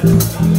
Thank